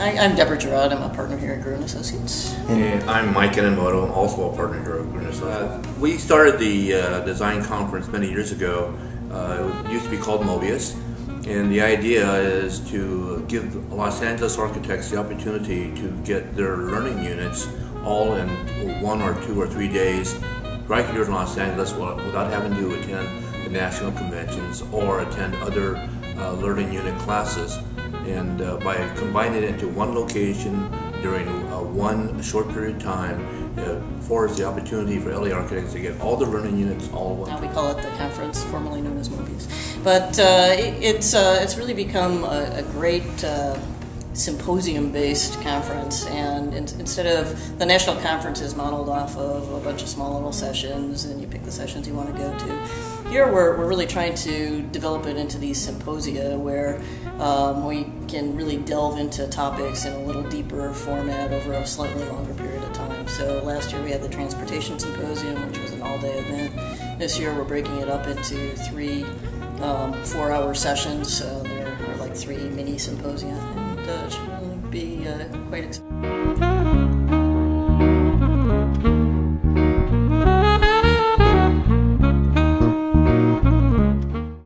I, I'm Debra Gerod. I'm a partner here at Gruen Associates. And I'm Mike Enomoto. I'm also a partner here at Gruen Associates. Uh, we started the uh, design conference many years ago. Uh, it used to be called Mobius. And the idea is to give Los Angeles architects the opportunity to get their learning units all in one or two or three days right here in Los Angeles without having to attend the national conventions or attend other uh, learning unit classes. And uh, by combining it into one location during uh, one short period of time, it affords the opportunity for LA architects to get all the learning units all at once. Now we call it the conference, formerly known as Mobius. But uh, it, it's, uh, it's really become a, a great uh, symposium-based conference, and in, instead of the national conference is modeled off of a bunch of small little sessions, and you pick the sessions you want to go to. Here, we're, we're really trying to develop it into these symposia where um, we can really delve into topics in a little deeper format over a slightly longer period of time. So last year we had the transportation symposium, which was an all-day event. This year we're breaking it up into three um, four-hour sessions. Uh, there are like three mini symposia uh, should be uh, quite exciting.